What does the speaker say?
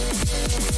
Thank you.